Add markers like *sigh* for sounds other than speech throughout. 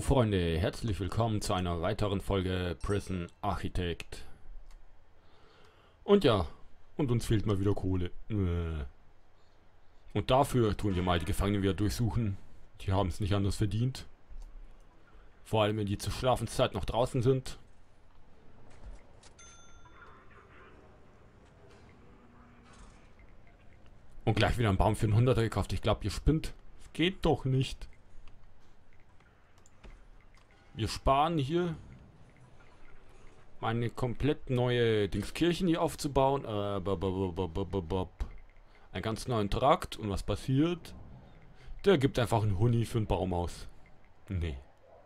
Freunde, herzlich willkommen zu einer weiteren Folge Prison Architect. Und ja, und uns fehlt mal wieder Kohle. Äh. Und dafür tun wir mal die Gefangenen wieder durchsuchen. Die haben es nicht anders verdient. Vor allem, wenn die zur Schlafenszeit noch draußen sind. Und gleich wieder einen Baum für einen Hunderter gekauft. Ich glaube, ihr spinnt. Das geht doch nicht. Wir sparen hier meine komplett neue Dingskirchen hier aufzubauen. Äh, bob, bob, bob, einen ganz neuen Trakt. Und was passiert? Der gibt einfach einen Huni für einen Baum aus. Nee.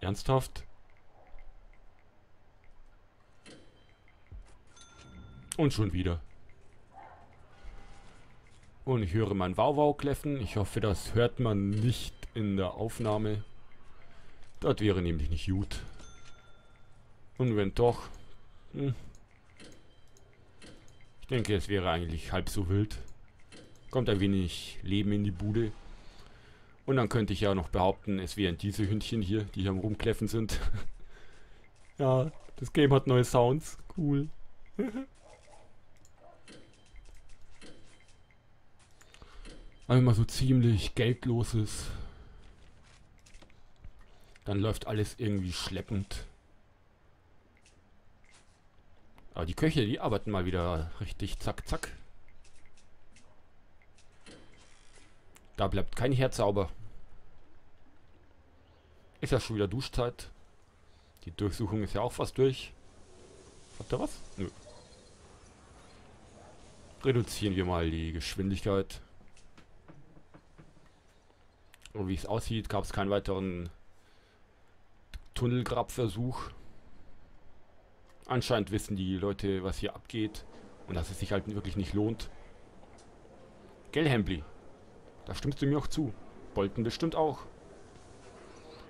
Ernsthaft? Und schon wieder. Und ich höre mein Wauwau kläffen. Ich hoffe, das hört man nicht in der Aufnahme. Das wäre nämlich nicht gut. Und wenn doch... Hm, ich denke, es wäre eigentlich halb so wild. Kommt ein wenig Leben in die Bude. Und dann könnte ich ja noch behaupten, es wären diese Hündchen hier, die hier am rumkläffen sind. *laughs* ja, das Game hat neue Sounds. Cool. *laughs* Weil man so ziemlich geldlos ist. Dann läuft alles irgendwie schleppend. Aber die Köche, die arbeiten mal wieder richtig zack, zack. Da bleibt kein Herz sauber. Ist ja schon wieder Duschzeit. Die Durchsuchung ist ja auch fast durch. Habt ihr was? Nö. Reduzieren wir mal die Geschwindigkeit. Und wie es aussieht, gab es keinen weiteren Tunnelgrabversuch. Anscheinend wissen die Leute, was hier abgeht und dass es sich halt wirklich nicht lohnt. Gell, Hembli? Da stimmst du mir auch zu. Bolton bestimmt auch.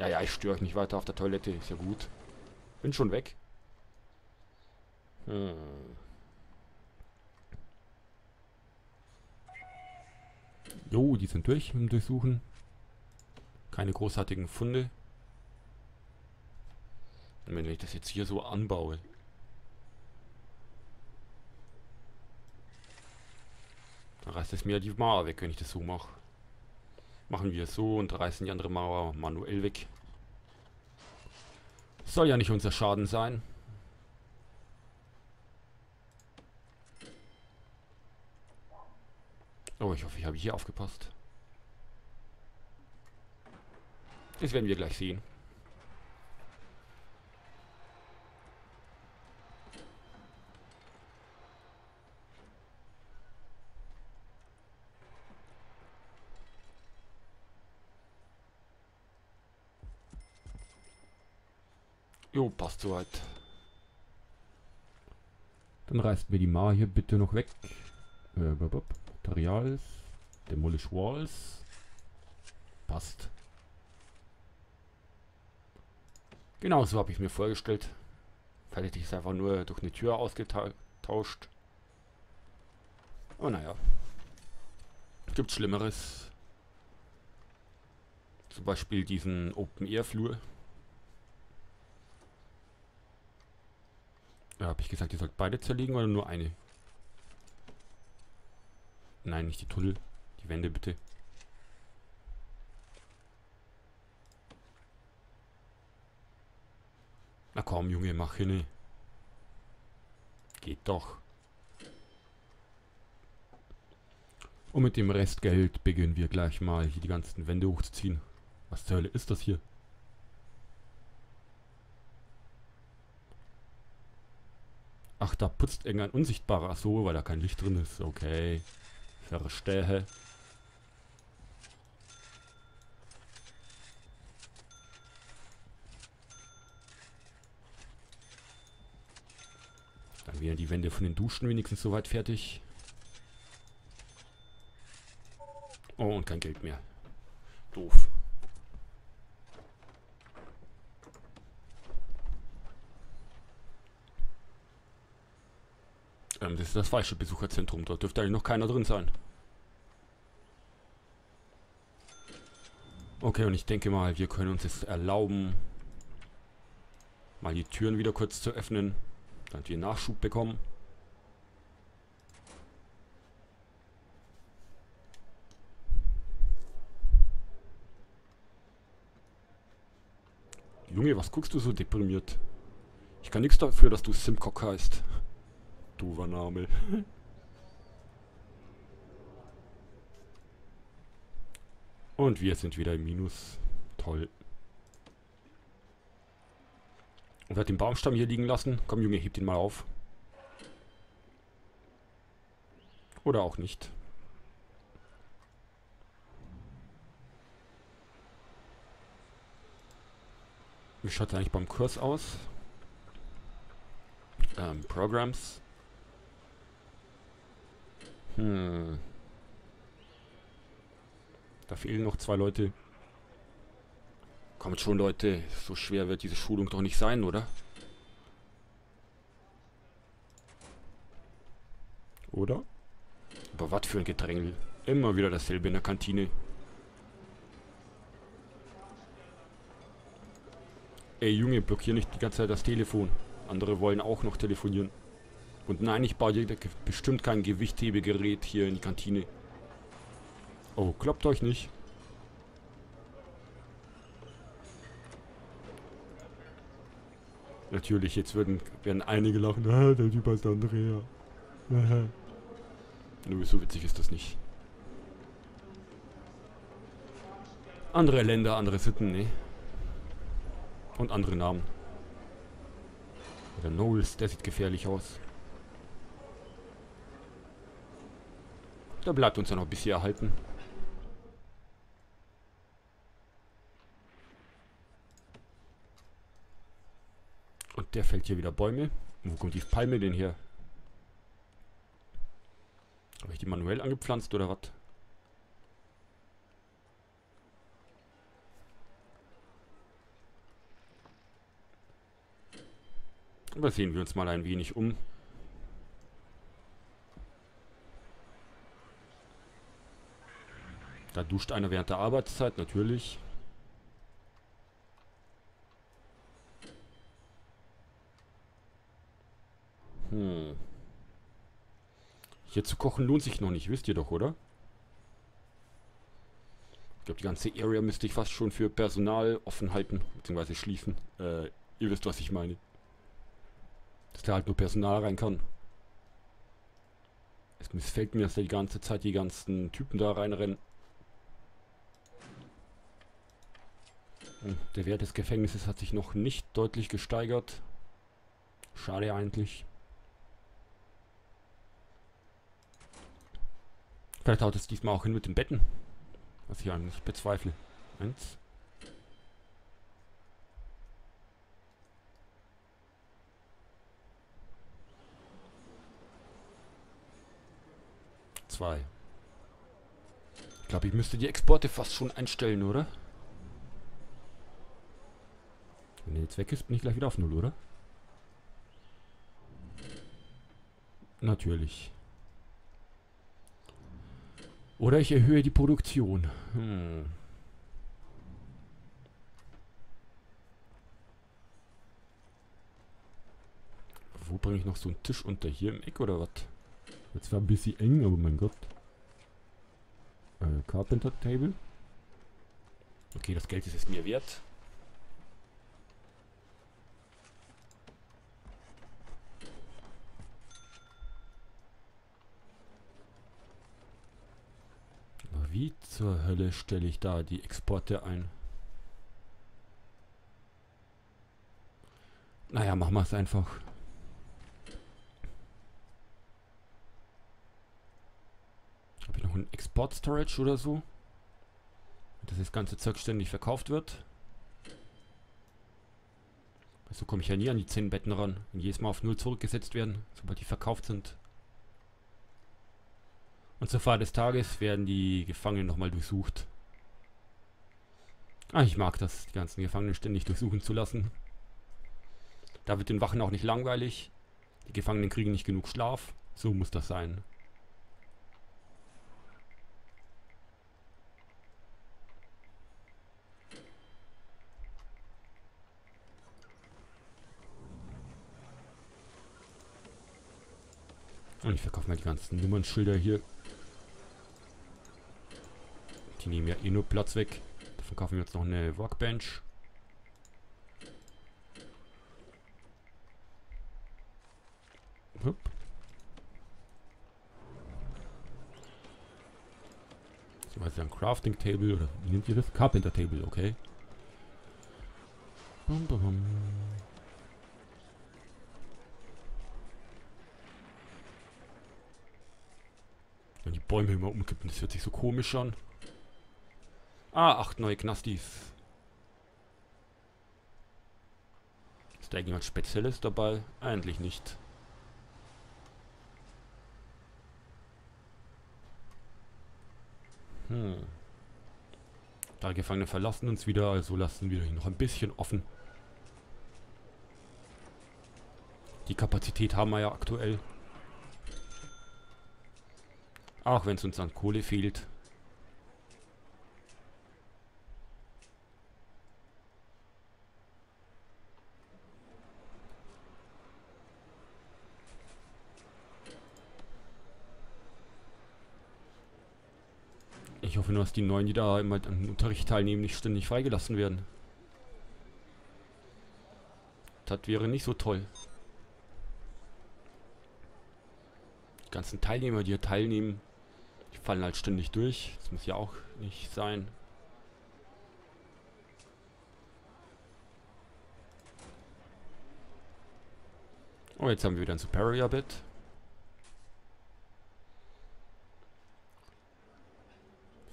Ja, ja, ich störe euch nicht weiter auf der Toilette. Ist ja gut. Bin schon weg. Hm. Jo, die sind durch dem Durchsuchen. Keine großartigen Funde. Wenn ich das jetzt hier so anbaue. Dann reißt es mir die Mauer weg, wenn ich das so mache. Machen wir so und reißen die andere Mauer manuell weg. Soll ja nicht unser Schaden sein. Oh, ich hoffe, ich habe hier aufgepasst. Das werden wir gleich sehen. Jo, passt soweit. Dann reißt mir die Mauer hier bitte noch weg. Äh, Materials. Demolish Walls. Passt. Genau so habe ich mir vorgestellt. Vielleicht ist einfach nur durch eine Tür ausgetauscht. Aber naja. Gibt Schlimmeres. Zum Beispiel diesen Open-Air-Flur. Ja, habe ich gesagt, ihr sollt beide zerlegen oder nur eine? Nein, nicht die Tunnel. Die Wände bitte. Na komm, Junge, mach hin. Geht doch. Und mit dem Restgeld beginnen wir gleich mal hier die ganzen Wände hochzuziehen. Was zur Hölle ist das hier? Ach, da putzt irgendein Unsichtbarer. Ach so, weil da kein Licht drin ist. Okay. Verstehe. Dann wären die Wände von den Duschen wenigstens soweit fertig. Oh, und kein Geld mehr. Doof. Ähm, das ist das falsche Besucherzentrum. Dort dürfte eigentlich noch keiner drin sein. Okay, und ich denke mal, wir können uns es erlauben, Mal die Türen wieder kurz zu öffnen, damit wir Nachschub bekommen. Junge, was guckst du so deprimiert? Ich kann nichts dafür, dass du Simcock heißt. Name. Und wir sind wieder im Minus. Toll. Und wer hat den Baumstamm hier liegen lassen? Komm, Junge, heb den mal auf. Oder auch nicht. Wie schaut es eigentlich beim Kurs aus? Ähm, Programs. Hm. Da fehlen noch zwei Leute. Kommt schon, Leute. So schwer wird diese Schulung doch nicht sein, oder? Oder? Aber was für ein Gedrängel. Immer wieder dasselbe in der Kantine. Ey Junge, blockier nicht die ganze Zeit das Telefon. Andere wollen auch noch telefonieren. Und nein, ich baue dir bestimmt kein Gewichthebegerät hier in die Kantine. Oh, klappt euch nicht. Natürlich, jetzt würden, werden einige lachen. Ah, der Typ heißt Andrea. Nur so witzig ist das nicht. Andere Länder, andere Sitten, ne? Und andere Namen. Der Knowles, der sieht gefährlich aus. Da bleibt uns ja noch ein bisschen erhalten. Und der fällt hier wieder Bäume. Wo kommt die Palme denn her? Habe ich die manuell angepflanzt oder was? Aber sehen wir uns mal ein wenig um. Da duscht einer während der Arbeitszeit, natürlich. Hm. Hier zu kochen lohnt sich noch nicht, wisst ihr doch, oder? Ich glaube, die ganze Area müsste ich fast schon für Personal offen halten, beziehungsweise schließen. Äh, ihr wisst, was ich meine. Dass da halt nur Personal rein kann. Es missfällt mir, dass da die ganze Zeit die ganzen Typen da reinrennen. Der Wert des Gefängnisses hat sich noch nicht deutlich gesteigert. Schade eigentlich. Vielleicht haut es diesmal auch hin mit den Betten. Was ich eigentlich bezweifle. Eins. Zwei. Ich glaube, ich müsste die Exporte fast schon einstellen, oder? Wenn er jetzt weg ist, bin ich gleich wieder auf Null, oder? Natürlich. Oder ich erhöhe die Produktion. Hm. Wo bringe ich noch so einen Tisch unter? Hier im Eck oder was? Jetzt war ein bisschen eng, aber mein Gott. Äh, Carpenter Table. Okay, das Geld ist es mir wert. Wie zur Hölle stelle ich da die Exporte ein? Naja, machen wir es einfach. Habe ich noch ein Export-Storage oder so? Dass das ganze Zeug ständig verkauft wird. So komme ich ja nie an die 10 Betten ran. Und jedes Mal auf 0 zurückgesetzt werden, sobald die verkauft sind. Und zur Fahrt des Tages werden die Gefangenen nochmal durchsucht. Ah, ich mag das, die ganzen Gefangenen ständig durchsuchen zu lassen. Da wird den Wachen auch nicht langweilig. Die Gefangenen kriegen nicht genug Schlaf. So muss das sein. Und ich verkaufe mal die ganzen Nummernschilder hier. Die nehmen ja eh nur Platz weg. Davon kaufen wir jetzt noch eine Workbench. Hup. So, was ist ein Crafting Table oder wie nennt ihr das? Carpenter Table, okay. Bum, bum, bum. Wenn die Bäume immer umkippen, das hört sich so komisch an. Ah, acht neue Knastis. Ist da irgendjemand Spezielles dabei? Eigentlich nicht. Hm. Da Gefangene verlassen uns wieder, also lassen wir ihn noch ein bisschen offen. Die Kapazität haben wir ja aktuell. Auch wenn es uns an Kohle fehlt. Ich hoffe dass die Neuen, die da am Unterricht teilnehmen, nicht ständig freigelassen werden. Das wäre nicht so toll. Die ganzen Teilnehmer, die hier teilnehmen, die fallen halt ständig durch. Das muss ja auch nicht sein. Oh, jetzt haben wir wieder ein Superior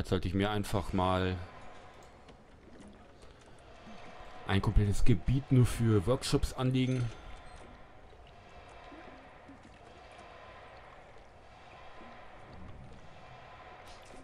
Vielleicht sollte ich mir einfach mal ein komplettes Gebiet nur für Workshops anlegen.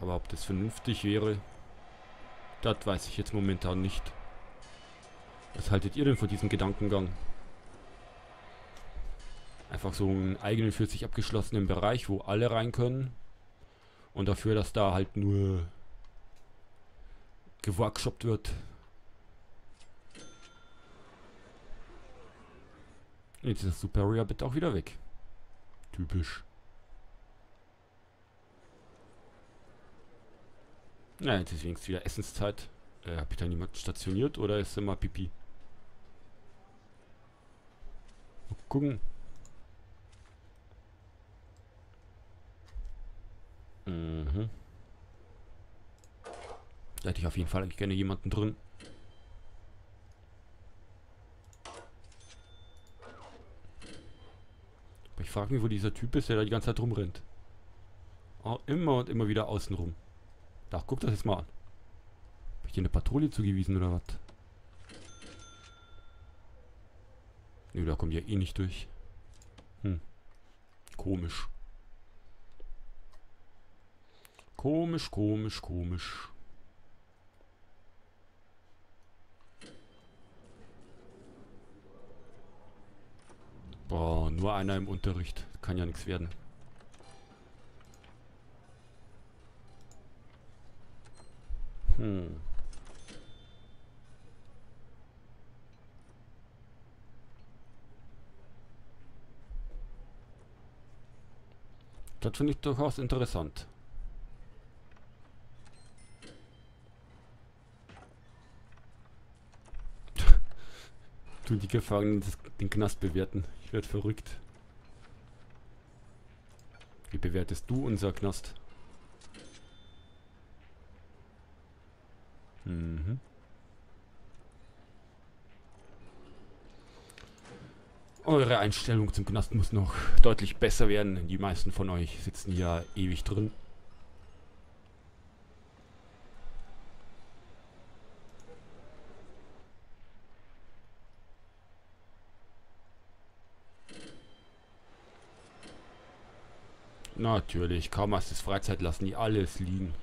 Aber ob das vernünftig wäre, das weiß ich jetzt momentan nicht. Was haltet ihr denn von diesem Gedankengang? Einfach so einen eigenen für sich abgeschlossenen Bereich, wo alle rein können. Und dafür, dass da halt nur geworkshoppt wird. Jetzt ist das Superior Bit auch wieder weg. Typisch. Na, jetzt ist wenigstens wieder Essenszeit. Äh, hab ich da niemand stationiert oder ist immer Pipi? Mal gucken. Mhm. Da hätte ich auf jeden Fall gerne jemanden drin. Aber ich frage mich, wo dieser Typ ist, der da die ganze Zeit rumrennt. Oh, immer und immer wieder außen rum. Da, guck das jetzt mal an. Hab ich dir eine Patrouille zugewiesen oder was? Nö, da kommt ja eh nicht durch. Hm. Komisch. Komisch, komisch, komisch. Boah, nur einer im Unterricht. Kann ja nichts werden. Hm. Das finde ich durchaus interessant. Tun die Gefangenen den Knast bewerten. Ich werde verrückt. Wie bewertest du unser Knast? Mhm. Eure Einstellung zum Knast muss noch deutlich besser werden. Die meisten von euch sitzen ja ewig drin. Natürlich, kaum hast es Freizeit, lassen die alles liegen.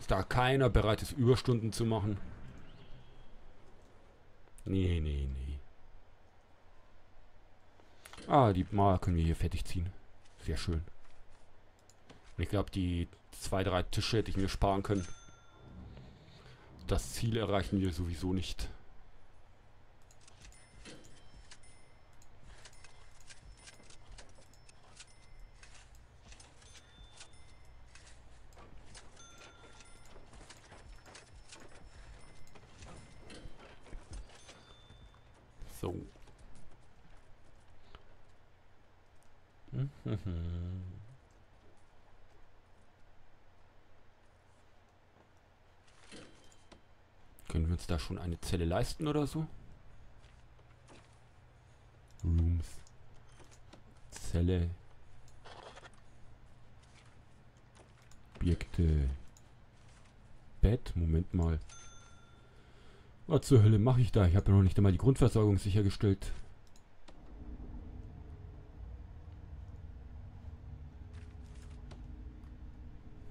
Ist da keiner bereit ist, Überstunden zu machen? Nee, nee, nee. Ah, die Mauer können wir hier fertig ziehen. Sehr schön. Ich glaube, die zwei, drei Tische hätte ich mir sparen können. Das Ziel erreichen wir sowieso nicht. So. Mhm. Können wir uns da schon eine Zelle leisten oder so? Rooms. Zelle. Objekte. Bett. Moment mal. Was zur Hölle mache ich da? Ich habe ja noch nicht einmal die Grundversorgung sichergestellt.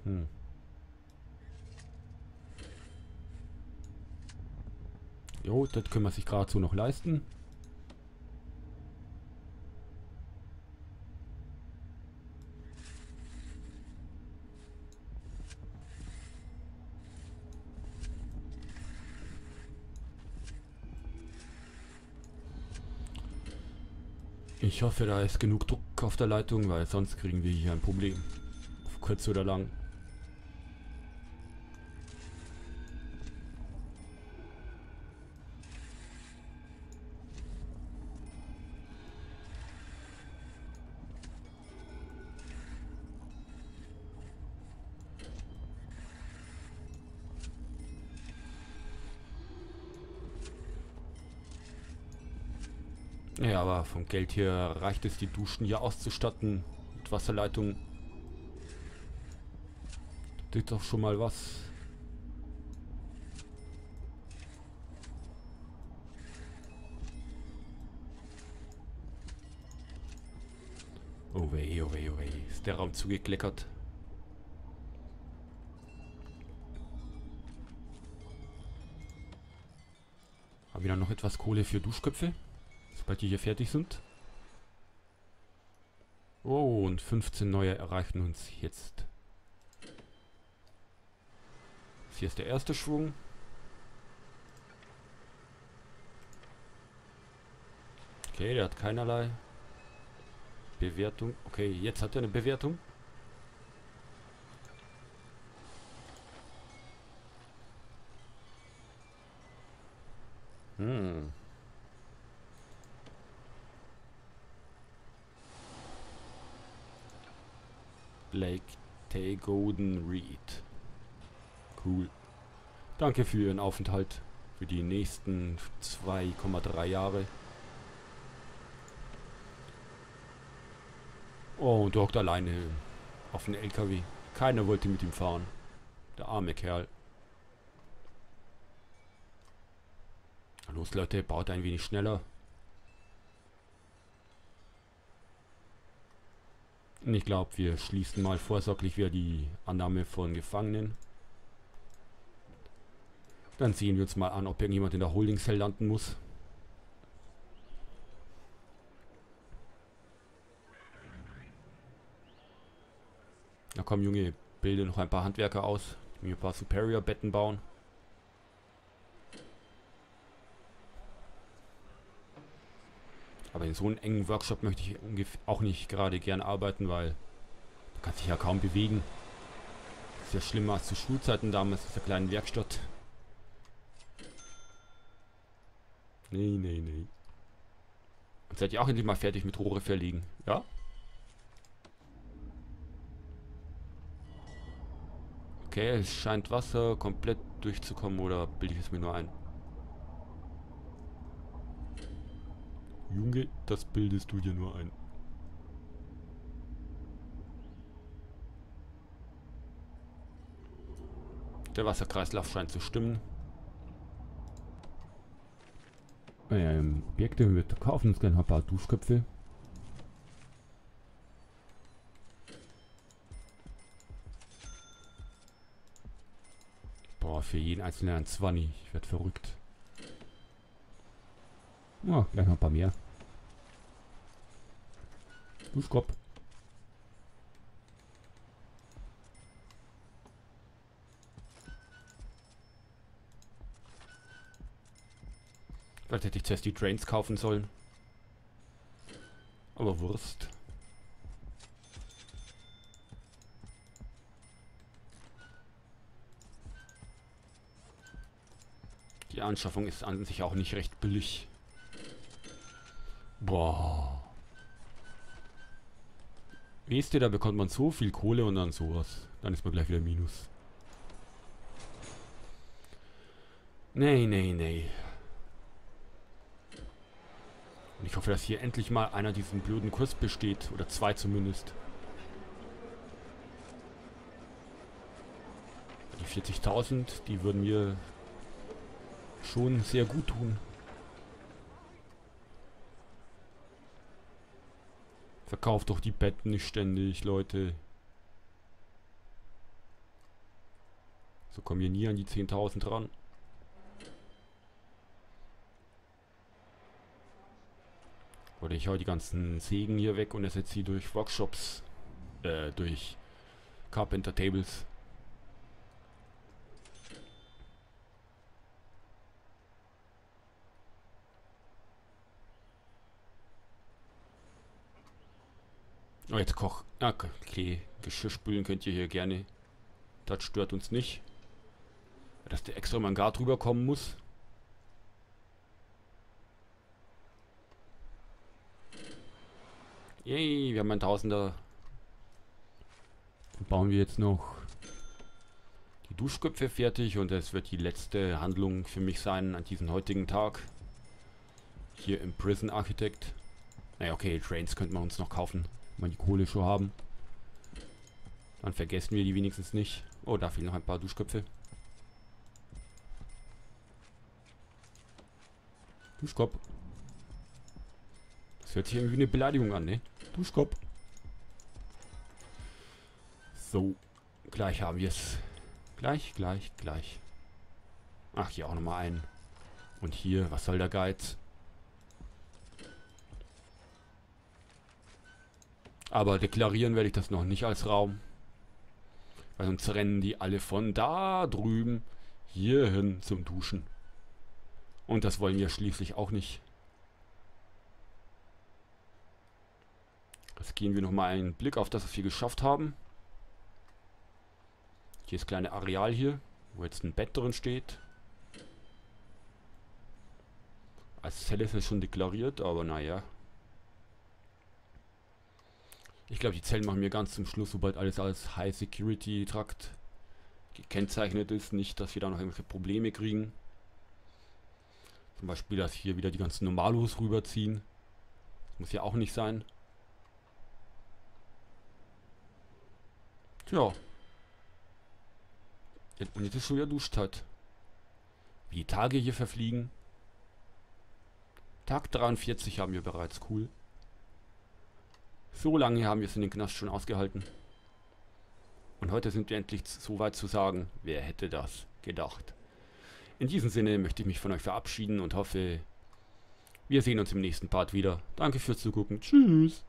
Hm. Jo, das können wir sich gerade so noch leisten. Ich hoffe, da ist genug Druck auf der Leitung, weil sonst kriegen wir hier ein Problem. Auf kurz oder lang. Vom Geld hier reicht es, die Duschen hier auszustatten. Mit Wasserleitung. Das ist doch schon mal was. Oh weh, oh weh, oh weh. Ist der Raum zugekleckert? Haben wir da noch etwas Kohle für Duschköpfe? Sobald die hier fertig sind. Oh, und 15 neue erreichen uns jetzt. Hier ist der erste Schwung. Okay, der hat keinerlei Bewertung. Okay, jetzt hat er eine Bewertung. Hm. Lake Tay Golden Reed. Cool. Danke für Ihren Aufenthalt. Für die nächsten 2,3 Jahre. Oh, und hockt alleine auf dem LKW. Keiner wollte mit ihm fahren. Der arme Kerl. Los Leute, baut ein wenig schneller. Ich glaube, wir schließen mal vorsorglich wieder die Annahme von Gefangenen. Dann sehen wir uns mal an, ob irgendjemand in der Holding Cell landen muss. Na komm Junge, bilde noch ein paar Handwerker aus, die mir ein paar Superior-Betten bauen. Aber in so einem engen Workshop möchte ich auch nicht gerade gern arbeiten, weil du kannst dich ja kaum bewegen. Das ist ja schlimmer als zu Schulzeiten damals in der kleinen Werkstatt. Nee, nee, nee. Und seid ihr auch endlich mal fertig mit Rohre verlegen? Ja? Okay, es scheint Wasser komplett durchzukommen oder bilde ich es mir nur ein? Junge, das bildest du dir nur ein. Der Wasserkreislauf scheint zu stimmen. Ähm, Objekte, wir kaufen uns gerne ein paar Duschköpfe. Boah, für jeden einzelnen ein 20. Ich werde verrückt. Oh, gleich noch ein paar mehr. Duschkopf. Vielleicht hätte ich zuerst die Trains kaufen sollen. Aber Wurst. Die Anschaffung ist an sich auch nicht recht billig. Boah. Weißt du, da bekommt man so viel Kohle und dann sowas. Dann ist man gleich wieder Minus. Nee, nee, nee. Und ich hoffe, dass hier endlich mal einer diesen blöden Kurs besteht. Oder zwei zumindest. Die 40.000, die würden mir schon sehr gut tun. Verkauft doch die Betten nicht ständig, Leute. So kommen wir nie an die 10.000 ran. Oder ich hau die ganzen Sägen hier weg und ersetze sie durch Workshops. Äh, durch Carpenter Tables. Oh, jetzt Koch. Ah, okay. Geschirr spülen könnt ihr hier gerne. Das stört uns nicht. Dass der extra Mangat drüber kommen muss. Yay, wir haben ein Tausender. Dann bauen wir jetzt noch die Duschköpfe fertig und es wird die letzte Handlung für mich sein an diesem heutigen Tag. Hier im Prison Architect. Naja, okay, Trains könnten wir uns noch kaufen, wir die Kohle schon haben. Dann vergessen wir die wenigstens nicht. Oh, da fehlen noch ein paar Duschköpfe. Duschkopf. Das hört sich irgendwie wie eine Beleidigung an, ne? Duschkopf. So. Gleich haben wir es. Gleich, gleich, gleich. Ach, hier auch nochmal einen. Und hier, was soll der Geiz? Aber deklarieren werde ich das noch nicht als Raum. Weil sonst rennen die alle von da drüben hierhin zum Duschen. Und das wollen wir schließlich auch nicht. Jetzt gehen wir nochmal einen Blick auf das, was wir geschafft haben. Hier ist kleine Areal hier, wo jetzt ein Bett drin steht. Als Zelle ist es schon deklariert, aber naja. Ich glaube, die Zellen machen wir ganz zum Schluss, sobald alles als High Security Trakt gekennzeichnet ist. Nicht, dass wir da noch irgendwelche Probleme kriegen. Zum Beispiel, dass hier wieder die ganzen Normalos rüberziehen. Das muss ja auch nicht sein. Tja. Und jetzt ist schon wieder Duschtag. Wie die Tage hier verfliegen. Tag 43 haben wir bereits. Cool. So lange haben wir es in den Knast schon ausgehalten. Und heute sind wir endlich so weit zu sagen, wer hätte das gedacht. In diesem Sinne möchte ich mich von euch verabschieden und hoffe, wir sehen uns im nächsten Part wieder. Danke fürs Zugucken. Tschüss.